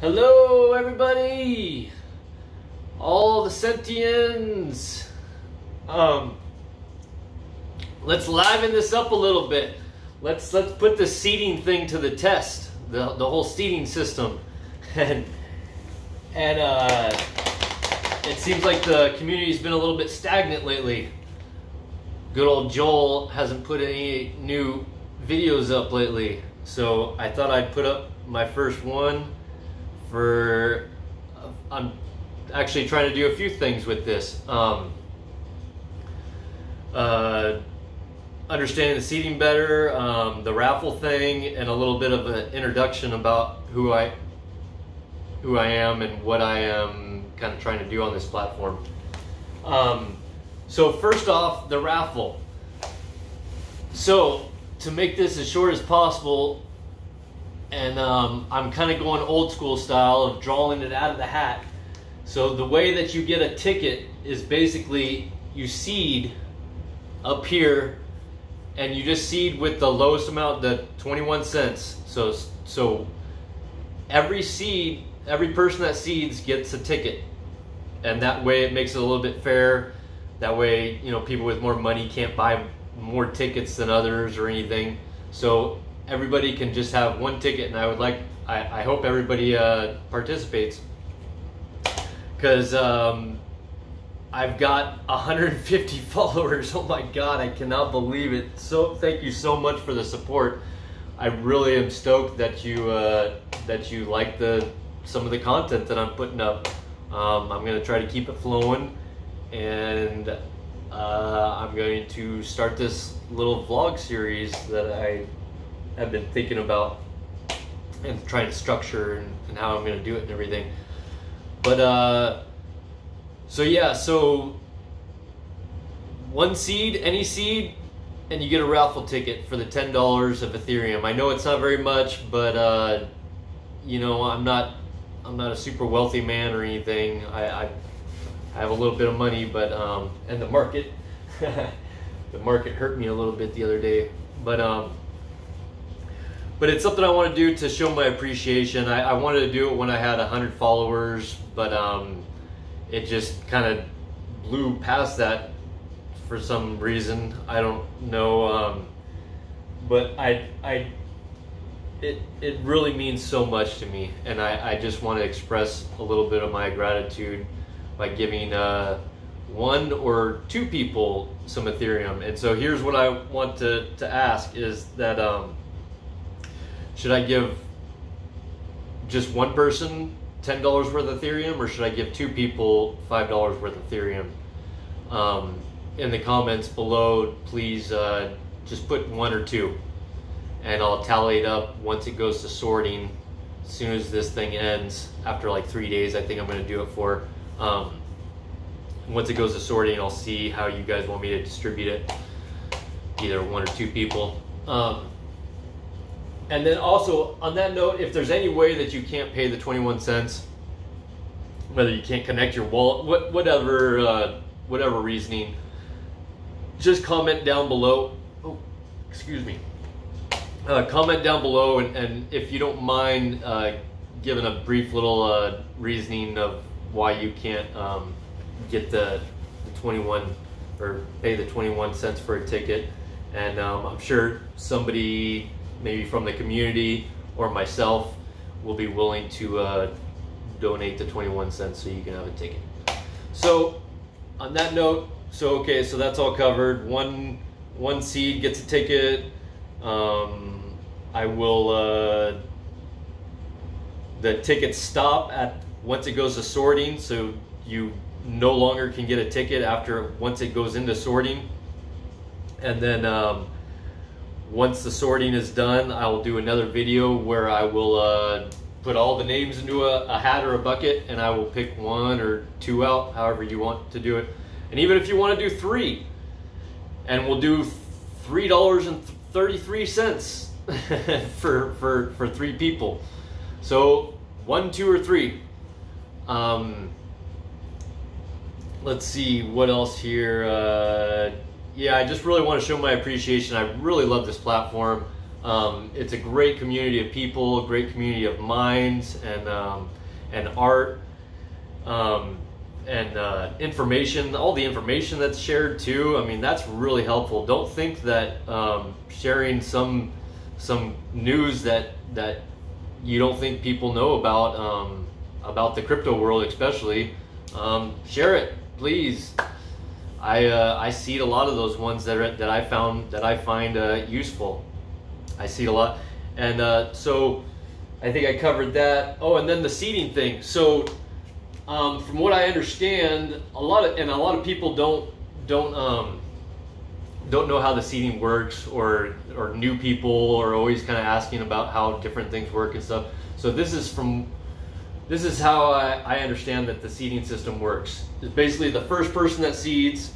Hello, everybody! All the sentients! Um, let's liven this up a little bit. Let's let's put the seating thing to the test, the the whole seating system, and and uh, it seems like the community's been a little bit stagnant lately. Good old Joel hasn't put any new videos up lately, so I thought I'd put up my first one for I'm actually trying to do a few things with this. Um, uh, understanding the seating better, um, the raffle thing, and a little bit of an introduction about who I who I am and what I am kind of trying to do on this platform. Um, so first off, the raffle. So to make this as short as possible, and um, I'm kind of going old school style of drawing it out of the hat. So the way that you get a ticket is basically you seed up here, and you just seed with the lowest amount, the 21 cents. So so every seed, every person that seeds gets a ticket, and that way it makes it a little bit fair. That way, you know, people with more money can't buy more tickets than others or anything. So everybody can just have one ticket, and I would like, I, I hope everybody uh, participates because um, I've got 150 followers. Oh my God, I cannot believe it. So thank you so much for the support. I really am stoked that you uh, that you like the some of the content that I'm putting up. Um, I'm gonna try to keep it flowing, and uh, I'm going to start this little vlog series that I have been thinking about and trying to structure and, and how I'm going to do it and everything. But uh, so yeah, so one seed, any seed, and you get a raffle ticket for the ten dollars of Ethereum. I know it's not very much, but uh, you know I'm not I'm not a super wealthy man or anything. I, I I have a little bit of money, but um, and the market, the market hurt me a little bit the other day. But um, but it's something I want to do to show my appreciation. I, I wanted to do it when I had hundred followers, but um, it just kind of blew past that for some reason. I don't know, um, but I I it it really means so much to me, and I, I just want to express a little bit of my gratitude by giving uh, one or two people some Ethereum. And so here's what I want to, to ask is that um, should I give just one person $10 worth of Ethereum or should I give two people $5 worth of Ethereum? Um, in the comments below, please uh, just put one or two and I'll tally it up once it goes to sorting. As soon as this thing ends, after like three days, I think I'm going to do it for. Um, once it goes to sorting, I'll see how you guys want me to distribute it, either one or two people. Um, and then also, on that note, if there's any way that you can't pay the 21 cents, whether you can't connect your wallet, whatever, uh, whatever reasoning, just comment down below. Oh, excuse me. Uh, comment down below, and, and, if you don't mind uh, giving a brief little uh, reasoning of why you can't um, get the, the 21 or pay the 21 cents for a ticket. And um, I'm sure somebody, maybe from the community or myself, will be willing to uh, donate the 21 cents so you can have a ticket. So, on that note, so okay, so that's all covered. One one seed gets a ticket. Um, I will. Uh, the tickets stop at once it goes to sorting, so you no longer can get a ticket after once it goes into sorting. And then um, once the sorting is done, I will do another video where I will uh, put all the names into a, a, hat or a bucket and I will pick one or two out, however you want to do it. And even if you want to do three, and we'll do $3.33 for, for, for three people. So one, two, or three. Um, let's see what else here. Uh, yeah, I just really want to show my appreciation. I really love this platform. Um, it's a great community of people, great community of minds and um, and art um, and uh, information. All the information that's shared too. I mean, that's really helpful. Don't think that um, sharing some some news that that you don't think people know about um, about the crypto world, especially um, share it, please. I uh, I see a lot of those ones that are, that I found that I find uh, useful. I see a lot, and uh, so I think I covered that. Oh, and then the seeding thing. So um, from what I understand, a lot of and a lot of people don't don't um, don't know how the seeding works, or or new people are always kind of asking about how different things work and stuff. So this is from this is how I, I understand that the seeding system works. It's basically the first person that seeds,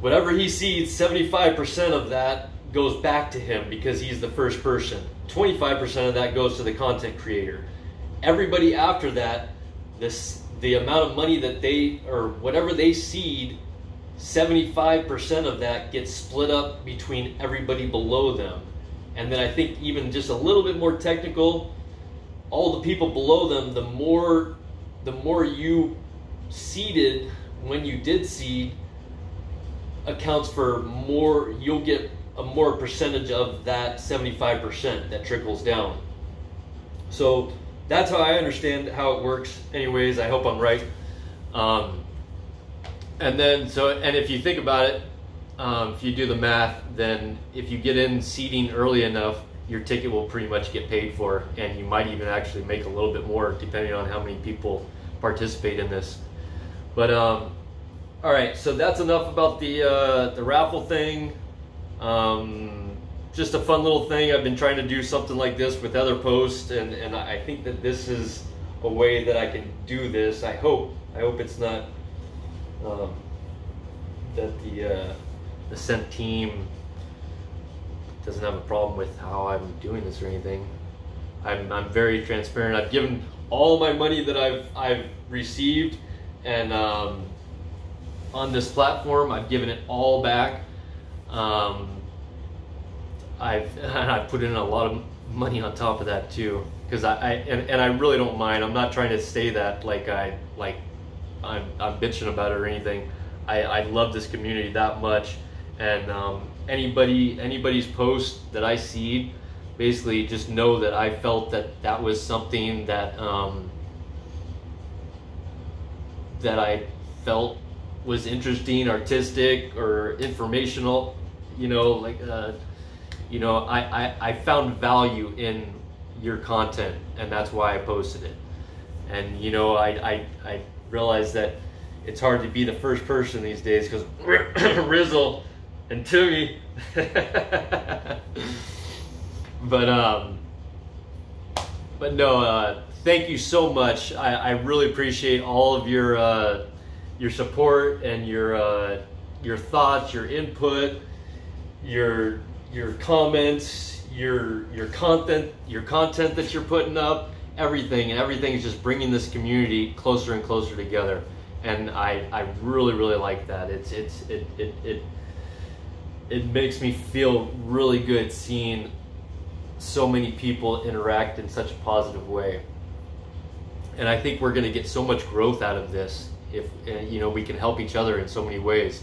whatever he seeds, 75% of that goes back to him because he's the first person. 25% of that goes to the content creator. Everybody after that, this the amount of money that they or whatever they seed, 75% of that gets split up between everybody below them. And then I think even just a little bit more technical, all the people below them, the more the more you seeded when you did seed accounts for more you'll get a more percentage of that 75% that trickles down. So that's how I understand how it works. Anyways, I hope I'm right. Um, and then so and if you think about it, um, if you do the math, then if you get in seeding early enough, your ticket will pretty much get paid for, and you might even actually make a little bit more depending on how many people participate in this. But um, all right, so that's enough about the uh, the raffle thing. Um, just a fun little thing. I've been trying to do something like this with other posts, and and I think that this is a way that I can do this. I hope. I hope it's not um, that the uh, the Ascent team doesn't have a problem with how I'm doing this or anything. I'm, I'm very transparent. I've given all my money that I've I've received, and um, on this platform, I've given it all back. Um, I've I've put in a lot of money on top of that too, because I, I and, and I really don't mind. I'm not trying to say that like I like I'm I'm bitching about it or anything. I I love this community that much, and um, anybody anybody's post that I see, basically just know that I felt that that was something that um, that I felt was interesting, artistic, or informational. You know, like uh, you know, I, I I found value in your content, and that's why I posted it. And you know, I I, I realized that it's hard to be the first person these days because Rizzle and Timmy. but um, but no, uh, thank you so much. I, I really appreciate all of your uh, your support and your uh, your thoughts, your input, your your comments, your your content, your content that you're putting up, everything, and everything is just bringing this community closer and closer together. And I, I really really like that. It's it's it it, it it makes me feel really good seeing so many people interact in such a positive way. And I think we're going to get so much growth out of this if you know we can help each other in so many ways.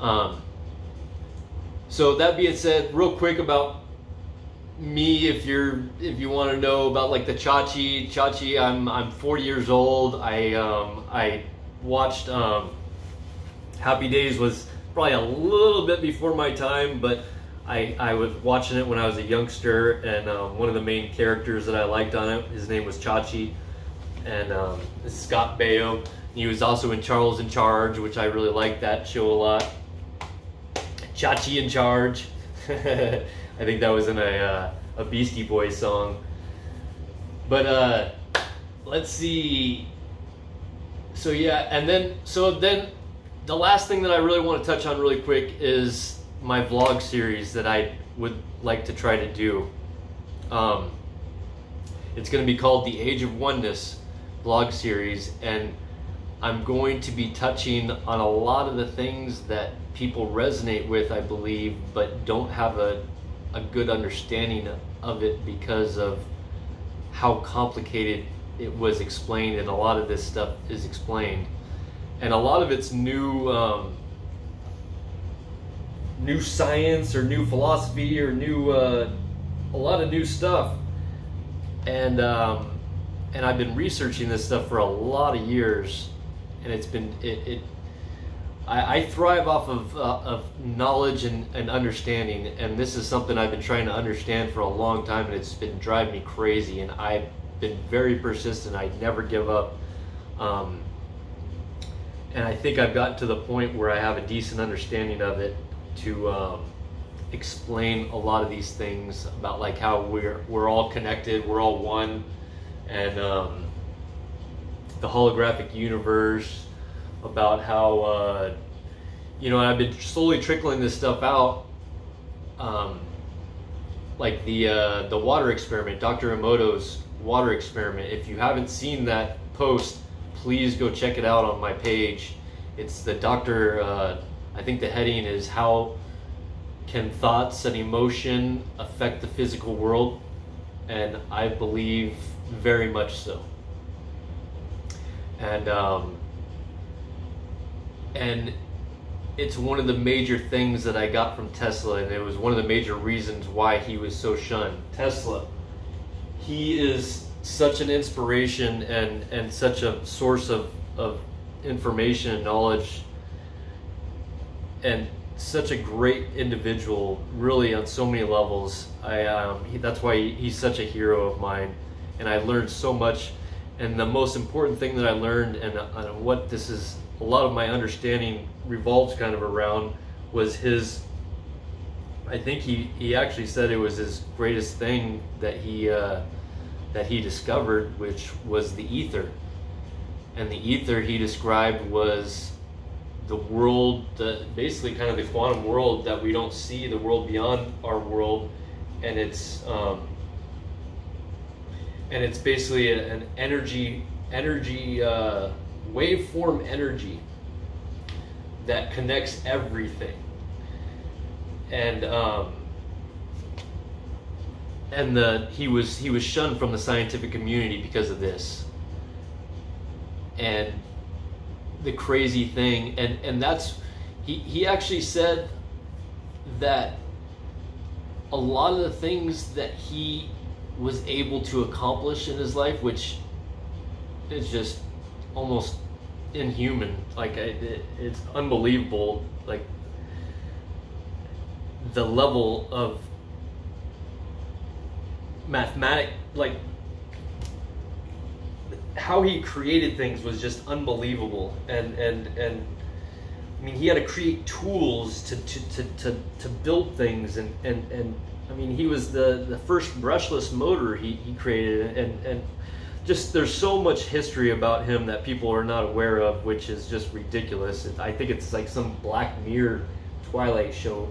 Um, so that being said, real quick about me, if you're if you want to know about like the Chachi, Chachi, I'm I'm 40 years old. I um, I watched um, Happy Days was probably a little bit before my time, but I, I was watching it when I was a youngster, and um, one of the main characters that I liked on it, his name was Chachi, and um, Scott Baio. He was also in Charles in Charge, which I really liked that show a lot. Chachi in Charge. I think that was in a, uh, a Beastie Boys song. But uh, let's see. So yeah, and then so then the last thing that I really want to touch on really quick is my vlog series that I would like to try to do. Um, it's going to be called the Age of Oneness vlog series, and I'm going to be touching on a lot of the things that people resonate with, I believe, but don't have a a good understanding of it because of how complicated it was explained, and a lot of this stuff is explained, and a lot of it's new. Um, new science or new philosophy or new uh, a lot of new stuff. And um, and I've been researching this stuff for a lot of years. And it's been it, it I, I, thrive off of, uh, of knowledge and, and understanding. And this is something I've been trying to understand for a long time. And it's been driving me crazy. And I've been very persistent. I never give up. Um, and I think I've gotten to the point where I have a decent understanding of it to um, explain a lot of these things about like how we're we're all connected, we're all one, and um, the holographic universe. About how uh, you know I've been slowly trickling this stuff out, um, like the uh, the water experiment, Dr. Emoto's water experiment. If you haven't seen that post, please go check it out on my page. It's the Dr. Uh, I think the heading is How Can Thoughts and Emotion Affect the Physical World? And I believe very much so. And, um, and it's one of the major things that I got from Tesla, and it was one of the major reasons why he was so shunned. Tesla, he is such an inspiration and, and such a source of, of information and knowledge and such a great individual, really on so many levels. I um, he, that's why he's such a hero of mine, and I learned so much. And the most important thing that I learned, and, and what this is, a lot of my understanding revolves kind of around, was his. I think he he actually said it was his greatest thing that he uh, that he discovered, which was the ether. And the ether he described was the world, the, basically kind of the quantum world that we don't see, the world beyond our world, and it's um, and it's basically an energy energy uh, waveform energy that connects everything, and um, and the he was he was shunned from the scientific community because of this, and the crazy thing, and and that's he he actually said that a lot of the things that he was able to accomplish in his life, which is just almost inhuman. Like it, it's unbelievable. Like the level of mathematic, like how he created things was just unbelievable. And and and I mean he had to create tools to to, to, to, to build things. And, and and I mean he was the the first brushless motor he, he created. And and just there's so much history about him that people are not aware of which is just ridiculous. I think it's like some black mirror twilight show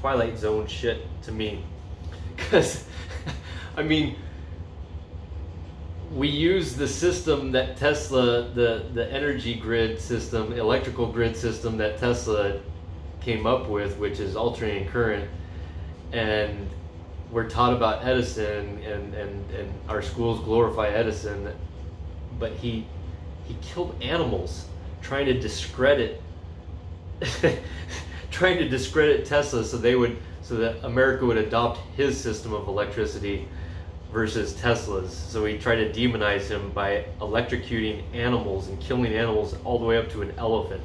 twilight zone shit to me. Because I mean we use the system that Tesla, the, the energy grid system, electrical grid system that Tesla came up with, which is alternating current. And we're taught about Edison and, and, and our schools glorify Edison, but he, he killed animals trying to discredit, trying to discredit Tesla so they would, so that America would adopt his system of electricity versus Tesla's. So he tried to demonize him by electrocuting animals and killing animals all the way up to an elephant.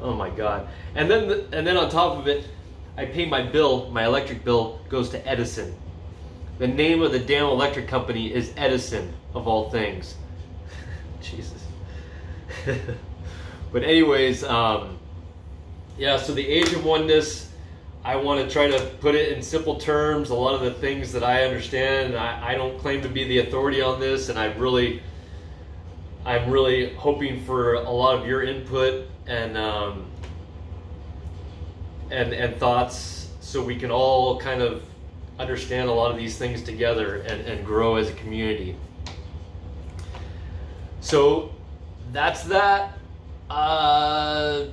Oh my God! And then the, and then on top of it, I pay my bill. My electric bill goes to Edison. The name of the damn electric company is Edison, of all things. Jesus. but anyways, um, yeah. So the age of oneness I want to try to put it in simple terms. A lot of the things that I understand, I, I don't claim to be the authority on this, and I really, I'm really hoping for a lot of your input and um, and and thoughts, so we can all kind of understand a lot of these things together and, and grow as a community. So that's that. Uh,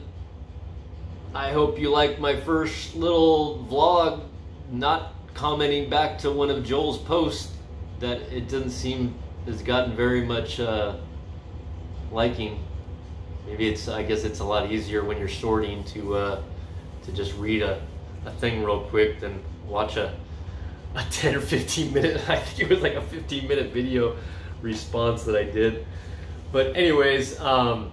I hope you liked my first little vlog, not commenting back to one of Joel's posts that it doesn't seem has gotten very much uh, liking. Maybe it's I guess it's a lot easier when you're sorting to uh, to just read a, a thing real quick than watch a a 10 or 15 minute I think it was like a 15 minute video response that I did. But anyways, um,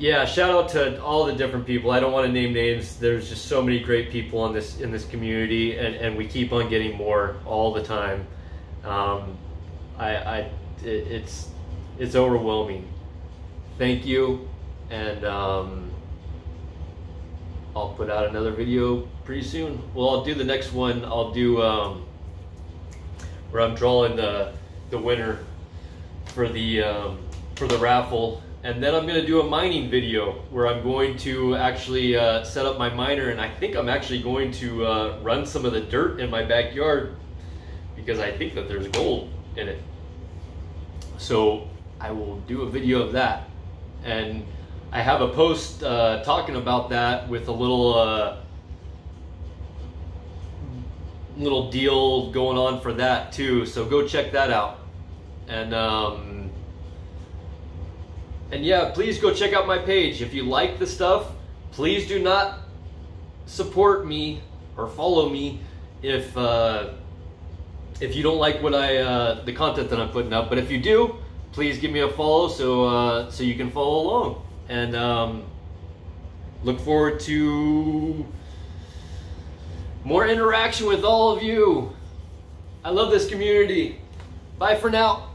yeah, shout out to all the different people. I don't want to name names. There's just so many great people in this in this community, and, and we keep on getting more all the time. Um, I, I it, it's it's overwhelming. Thank you, and um, I'll put out another video pretty soon. Well, I'll do the next one. I'll do um, where I'm drawing the the winner for the um, for the raffle and then I'm gonna do a mining video where I'm going to actually uh, set up my miner and I think I'm actually going to uh, run some of the dirt in my backyard because I think that there's gold in it. So I will do a video of that. And I have a post uh, talking about that with a little uh, little deal going on for that too. So go check that out. And um, and yeah, please go check out my page. If you like the stuff, please do not support me or follow me if uh, if you don't like what I uh, the content that I'm putting up. But if you do, please give me a follow so uh, so you can follow along. And um, look forward to more interaction with all of you. I love this community. Bye for now.